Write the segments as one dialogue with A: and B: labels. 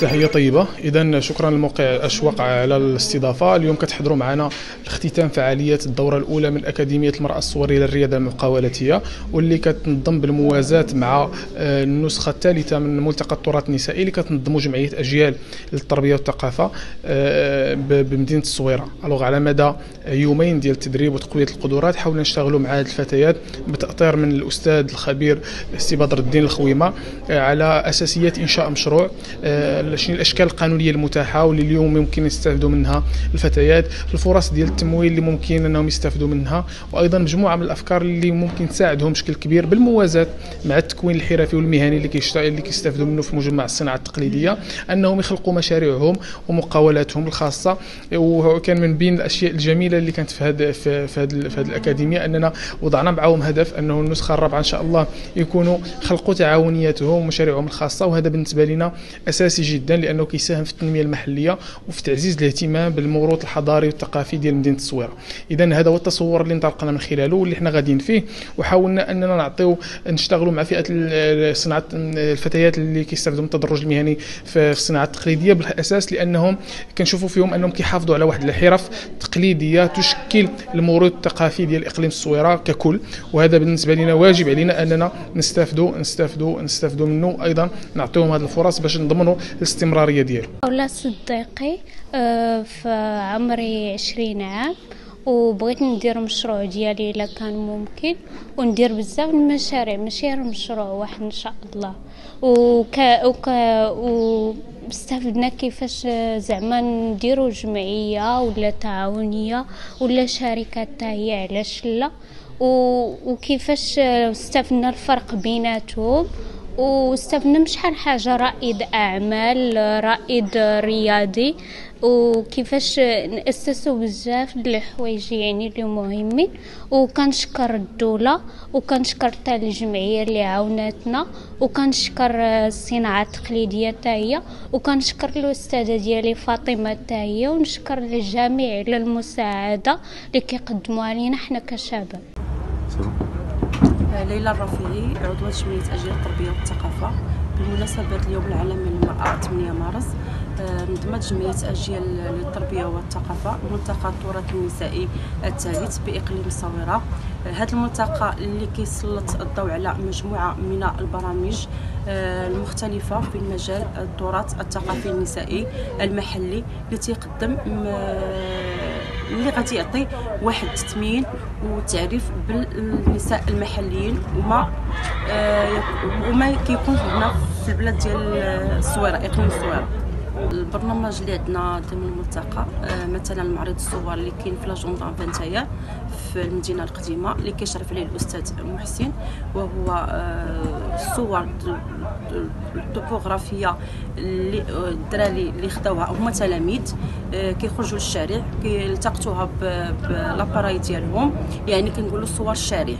A: تحية طيبة. اذا شكرا للموقع اشواق على الاستضافة. اليوم كتحضروا معنا اختتام فعاليات الدورة الأولى من أكاديمية المرأة الصورية للرياضة المقاولاتية واللي كتنظم بالموازاة مع آه، النسخة الثالثة من ملتقى التراث النسائي اللي كتنظموا جمعية أجيال للتربية والثقافة آه، بمدينة الصويرة. ألوغ على مدى يومين ديال التدريب وتقوية القدرات حاولنا نشتغلوا مع هذه الفتيات بتأطير من الأستاذ الخبير سي بدر الدين الخويمة آه، على أساسيات إنشاء مشروع شنو الأشكال القانونية المتاحة واللي اليوم ممكن يستافدوا منها الفتيات الفرص ديال التمويل اللي ممكن أنهم يستافدوا منها وأيضا مجموعة من الأفكار اللي ممكن تساعدهم بشكل كبير بالموازاة مع التكوين الحرفي والمهني اللي اللي كيستافدوا منه في مجمع الصناعة التقليدية أنهم يخلقوا مشاريعهم ومقاولاتهم الخاصة. وكان من بين الأشياء الجميلة اللي كانت في هذا في هذه الأكاديمية أننا وضعنا معهم هدف أنه النسخة الرابعة إن شاء الله يكونوا خلقوا تعاونياتهم ومشاريعهم الخاصة وهذا بالنسبة لنا أساسي جدا لأنه كيساهم في التنمية المحلية وفي تعزيز الاهتمام بالموروث الحضاري والثقافي ديال مدينة الصويره اذا هذا هو التصور اللي انطلقنا من خلاله واللي حنا غاديين فيه وحاولنا أننا نعطيو نشتغلوا مع فئة صناعة الفتيات اللي كيستافدوا من التدرج المهني في الصناعة التقليدية بالأساس لأنهم كنشوفوا فيهم أنهم كيحافظوا على واحد الحرف تقليدية تشكل الموروث الثقافي ديال إقليم الصويره ككل. وهذا بالنسبة لنا واجب علينا أننا نستافدوا نستافدوا نستافدوا منه. أيضا نعطيهم هذه الفرص باش نضمنوا الاستمراريه ديالو
B: أولا صديقي آه، في عمري عشرين عام وبغيت ندير مشروع ديالي إلا كان ممكن وندير بزاف المشاريع ماشي غير مشروع واحد إن شاء الله. وك وك و استفدنا كيفاش زعما نديرو جمعية ولا تعاونية ولا شركات حتى هي علاش لا؟ وكيفاش استفدنا الفرق بيناتهم؟ واستفدنا شحال حاجة رائد أعمال رائد رياضي وكيفاش نأسسوا بزاف د الحوايج يعني اللي مهمين. وكنشكر الدولة وكنشكر حتى الجمعية اللي عاوناتنا وكنشكر الصناعة التقليدية حتى هي وكنشكر الأستاذة ديالي فاطمة حتى هي ونشكر الجميع على المساعدة اللي كيقدموا علينا حنا كشباب.
C: ليلى الرفيعي عضوة جمعية أجيال التربية والثقافة بمناسبة اليوم العالمي للمرأة 8 مارس. آه، نظمت جمعية أجيال للتربية والثقافة ملتقى التراث النسائي الثالث بإقليم الصويرة. هذا آه، الملتقى اللي كيسلط الضوء على مجموعة من البرامج آه، المختلفة في المجال التراث الثقافي النسائي المحلي اللي تيقدم اللي غادي يعطي واحد التثمين وتعريف بالنساء المحليين وما آه وما كيكون هنا في البلاد ديال الصويرة اقليم الصويره البرنامج اللي عندنا ضمن الملتقى آه مثلا معرض الصور اللي كاين في لاجوندان فانتايا في المدينة القديمة اللي كيشرف عليه الأستاذ محسن وهو آه الصور الطوبوغرافيه اللي الدراري اللي خداوها هما تلاميذ آه، كيخرجوا للشارع كيلتقطوها ب l'appareil ديالهم. يعني كنقولوا صور الشارع.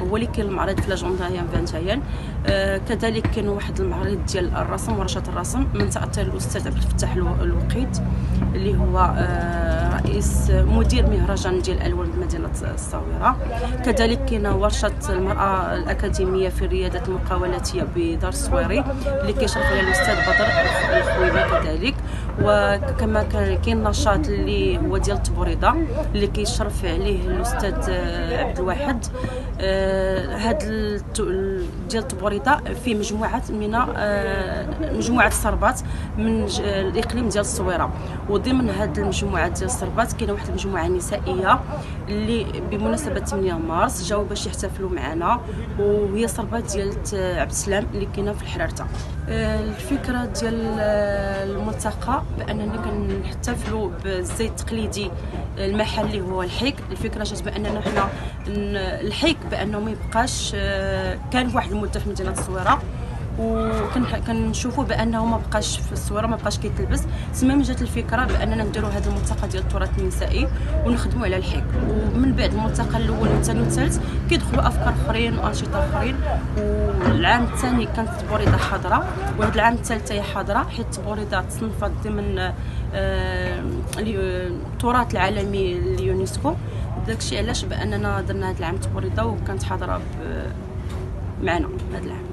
C: هو اللي كاين المعرض في لاجوندايان فانتايان آه كذلك كاين واحد المعرض ديال الرسم ورشة الرسم من تأثير الأستاذ عبد الفتاح الوقيت اللي هو آه رئيس مدير مهرجان ديال الالوان بمدينه الصاوره كذلك كاينة ورشة المرأة الأكاديمية في الرياده المقاولاتية بدار الصويري اللي كيشرف عليها الأستاذ بدر الخويبه كذلك. وكما كاين نشاط اللي هو ديال التبريده اللي كيشرف عليه الأستاذ آه، عبد الواحد. آه، هاد ديال التبريده في مجموعه من آه، مجموعة الصربات من الإقليم ديال الصويرة. وضمن هاد المجموعات ديال الصربات كاينة واحد المجموعة نسائيه اللي بمناسبة 8 مارس جاوا باش يحتفلوا معنا. وهي صربات ديال عبد السلام اللي كاينة في الحرارته الفكرة ديال الملتقى بأننا كنحتفلوا بالزيت التقليدي المحلي هو الحيك. الفكرة جات بأننا حنا الحيك بأنه ما يبقاش آه، كان واحد المده في مدينه الصويرة. وكنشوفوا بأنه ما بقاش في الصورة ما بقاش كيتلبس. تما جات الفكرة بأننا نديروا هذا الملتقى ديال التراث النسائي ونخدموا على الحيك. ومن بعد الملتقى الأول والثاني والثالث كيدخلوا أفكار أخرين وأنشطة أخرين. والعام الثاني كانت التبوريده حاضرة وهذا العام الثالث هي حاضرة حيت التبوريده تصنفت ضمن آه، التراث العالمي اليونسكو داكشي علاش؟ بأننا درنا هذا العام التبوريده وكانت حاضرة معنا هذا العام.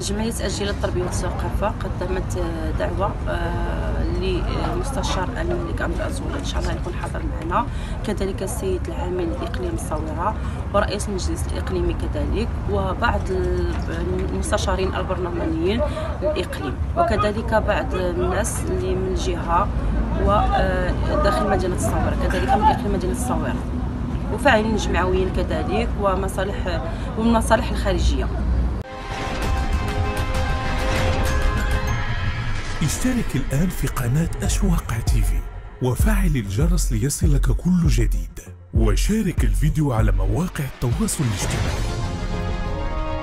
C: جمعية أجيال التربية والثقافة قدمت دعوة آه، لمستشار الملك عبد الأزور إن شاء الله يكون حاضر معنا. كذلك السيد العامل الإقليم الصويرة ورئيس المجلس الإقليمي كذلك وبعض المستشارين البرلمانيين الإقليم وكذلك بعض الناس اللي من الجهة وداخل مدينة الصويرة كذلك من إقليم مدينة الصويرة. وفاعلين جمعويين كذلك ومصالح والمصالح الخارجية.
D: اشترك الآن في قناة أشواق تيفي وفعل الجرس ليصلك كل جديد. وشارك الفيديو على مواقع التواصل الاجتماعي.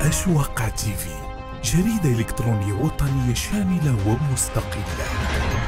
D: أشواق تيفي جريدة إلكترونية وطنية شاملة ومستقلة.